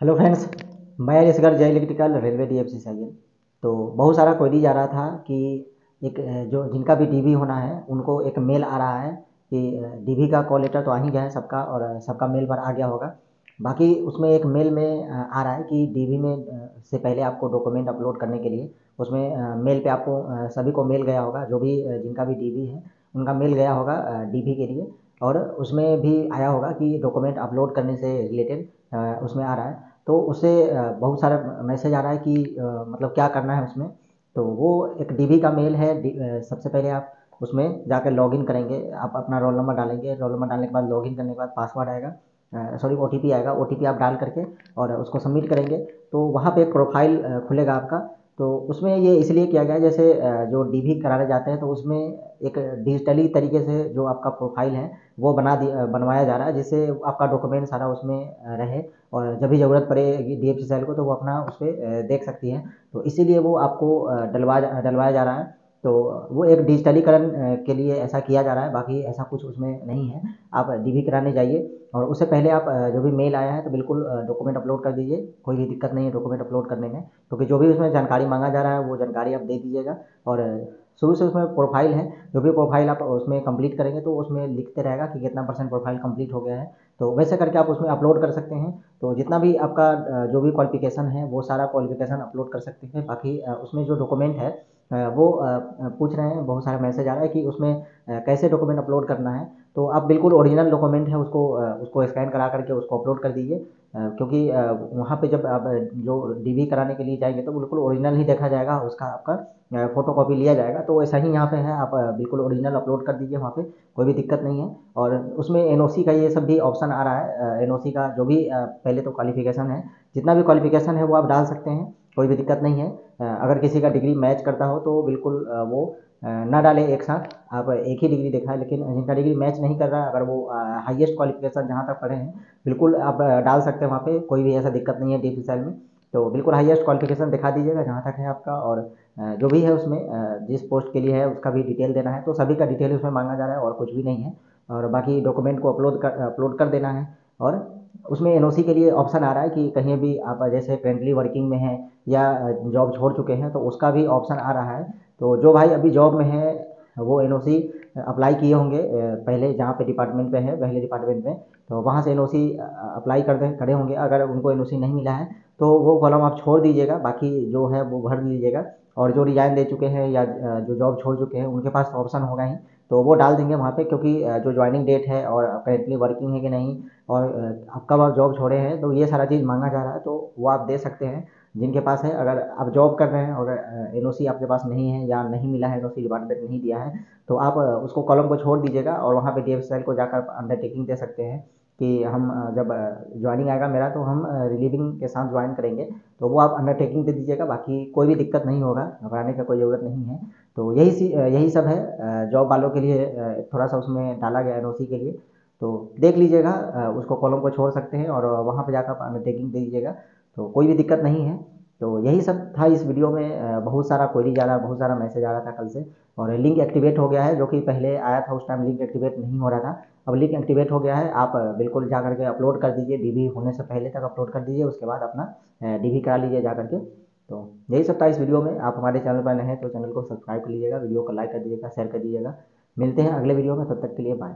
Hello friends, मैं इसगर जय electrical railway D F C तो बहुत सारा क्वेरी जा रहा था कि एक जो जिनका भी डीबी होना है, उनको एक मेल आ रहा है कि डीबी का कॉल लेटर तो आ ही गया है सबका और सबका मेल पर आ गया होगा। बाकी उसमें एक मेल में आ रहा है कि डीबी में से पहले आपको डॉक्यूमेंट अपलोड करने के लिए उसमें मेल पे आपको सभी को मेल गया होगा, जो भी जिनका भी डीबी है, उनका मेल गया होगा डीबी के लिए। और उसमें भी आया होगा कि डॉक्यूमेंट अपलोड करने से रिलेटेड उसमें आ रहा है। तो उससे बहुत सारा मैसेज आ रहा है कि मतलब क्या करना है उसमें। तो वो एक डी का मेल है सबसे पहले आप उसमें जाकर लॉगिन करेंगे। आप अपना रोल नंबर डालेंगे। रोल नंबर डालने के बाद लॉगिन करने के बाद पासवर्ड आएगा। सॉरी ओटीपी आएगा। ओटीपी आप डाल करके और उसको सबमिट करेंगे। तो वहाँ पे एक प्रोफ़ाइल खुलेगा आपका। तो उसमें ये इसलिए किया गया जैसे जो डी भी कराने जाते हैं तो उसमें एक डिजिटली तरीके से जो आपका प्रोफ़ाइल है, वो बना दिया बनवाया जा रहा है, जिससे आपका डॉक्यूमेंट सारा उसमें रहे और जब भी ज़रूरत पड़ेगी डी एफ़ सी सेल को तो वो अपना उस पर देख सकती है। तो इसीलिए वो आपको डलवा डलवाया जा रहा है। तो वो एक डिजिटलीकरण के लिए ऐसा किया जा रहा है, बाकी ऐसा कुछ उसमें नहीं है। आप डी कराने जाइए और उससे पहले आप जो भी मेल आया है तो बिल्कुल डॉक्यूमेंट अपलोड कर दीजिए। कोई भी दिक्कत नहीं है डॉक्यूमेंट अपलोड करने में, क्योंकि तो जो भी उसमें जानकारी मांगा जा रहा है, वो जानकारी आप दे दीजिएगा। और शुरू से उसमें प्रोफ़ाइल है, जो भी प्रोफ़ाइल आप उसमें कंप्लीट करेंगे तो उसमें लिखते रहेगा कि कितना परसेंट प्रोफ़ाइल कंप्लीट हो गया है। तो वैसे करके आप उसमें अपलोड कर सकते हैं। तो जितना भी आपका जो भी क्वालिफिकेशन है, वो सारा क्वालिफिकेशन अपलोड कर सकते हैं। बाकी उसमें जो डॉक्यूमेंट है वो पूछ रहे हैं, बहुत सारा मैसेज आ रहा है कि उसमें कैसे डॉक्यूमेंट अपलोड करना है। तो आप बिल्कुल ओरिजिनल डॉक्यूमेंट है, उसको उसको स्कैन करा करके उसको अपलोड कर दीजिए। क्योंकि वहाँ पे जब आप जो डीवी कराने के लिए जाएँगे तो बिल्कुल ओरिजिनल ही देखा जाएगा, उसका आपका फ़ोटो कॉपी लिया जाएगा। तो ऐसा ही यहाँ पे है, आप बिल्कुल ओरिजिनल अपलोड कर दीजिए वहाँ पे, कोई भी दिक्कत नहीं है। और उसमें एनओसी का ये सब भी ऑप्शन आ रहा है एनओसी का जो भी पहले तो क्वालिफिकेशन है, जितना भी क्वालिफिकेशन है वो आप डाल सकते हैं। कोई भी दिक्कत नहीं है। अगर किसी का डिग्री मैच करता हो तो बिल्कुल वो ना डालें एक साथ। आप एक ही डिग्री देखा है लेकिन जिनका डिग्री मैच नहीं कर रहा अगर वो हाईएस्ट क्वालिफिकेशन जहाँ तक पढ़े हैं, बिल्कुल आप डाल सकते हैं वहाँ पे, कोई भी ऐसा दिक्कत नहीं है डी पी में। तो बिल्कुल हाईएस्ट क्वालिफिकेशन दिखा दीजिएगा जहाँ तक है आपका, और जो भी है उसमें जिस पोस्ट के लिए है उसका भी डिटेल देना है। तो सभी का डिटेल उसमें मांगा जा रहा है और कुछ भी नहीं है। और बाकी डॉक्यूमेंट को अपलोड कर अपलोड कर देना है। और उसमें एनओसी के लिए ऑप्शन आ रहा है कि कहीं भी आप जैसे करेंटली वर्किंग में हैं या जॉब छोड़ चुके हैं तो उसका भी ऑप्शन आ रहा है। तो जो भाई अभी जॉब में है, वो एनओसी अप्लाई किए होंगे पहले जहाँ पे डिपार्टमेंट पे है, पहले डिपार्टमेंट में तो वहाँ से एनओसी अप्लाई कर करे होंगे। अगर उनको एनओसी नहीं मिला है तो वो कॉलम आप छोड़ दीजिएगा, बाकी जो है वो भर दीजिएगा। और जो रिजाइन दे चुके हैं या जो जॉब छोड़ चुके हैं, उनके पास ऑप्शन होगा ही। तो वो डाल देंगे वहाँ पे क्योंकि जो ज्वाइनिंग डेट है और करेंटली वर्किंग है कि नहीं और अब कब आप जॉब छोड़े हैं तो ये सारा चीज़ मांगा जा रहा है तो वो आप दे सकते हैं जिनके पास है। अगर आप जॉब कर रहे हैं और एनओसी आपके पास नहीं है या नहीं मिला है एन ओ डिपार्टमेंट नहीं दिया है तो आप उसको कॉलम को छोड़ दीजिएगा और वहाँ पे डी एफ़ को जाकर अंडरटेकिंग दे सकते हैं। कि हम जब ज्वाइनिंग आएगा मेरा तो हम रिलीविंग के साथ ज्वाइन करेंगे। तो वो आप अंडरटेकिंग दे दीजिएगा, बाकी कोई भी दिक्कत नहीं होगा, घबराने का कोई ज़रूरत नहीं है। तो यही सी यही सब है। जॉब वालों के लिए थोड़ा सा उसमें डाला गया एन के लिए। तो देख लीजिएगा उसको कॉलम को छोड़ सकते हैं और वहाँ पर जाकर आप अंडरटेकिंग दे दीजिएगा। तो कोई भी दिक्कत नहीं है। तो यही सब था इस वीडियो में। बहुत सारा क्वेरी जा रहा, बहुत सारा मैसेज आ रहा था कल से। और लिंक एक्टिवेट हो गया है, जो कि पहले आया था, उस टाइम लिंक एक्टिवेट नहीं हो रहा था। अब लिंक एक्टिवेट हो गया है, आप बिल्कुल जा करके अपलोड कर दीजिए। डी होने से पहले तक अपलोड कर दीजिए, उसके बाद अपना डी करा लीजिए जा करके तो यही सब था इस वीडियो में। आप हमारे चैनल पर नए हैं तो चैनल को सब्सक्राइब कर लीजिएगा। वीडियो को लाइक कर दीजिएगा शेयर कर दीजिएगा। मिलते हैं अगले वीडियो में, तब तक के लिए बाय